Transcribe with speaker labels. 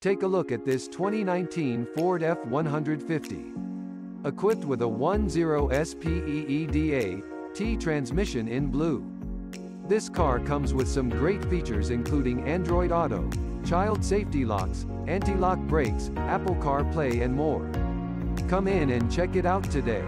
Speaker 1: Take a look at this 2019 Ford F-150. Equipped with a 10SPEEDA T transmission in blue. This car comes with some great features including Android Auto, child safety locks, anti-lock brakes, Apple CarPlay and more. Come in and check it out today.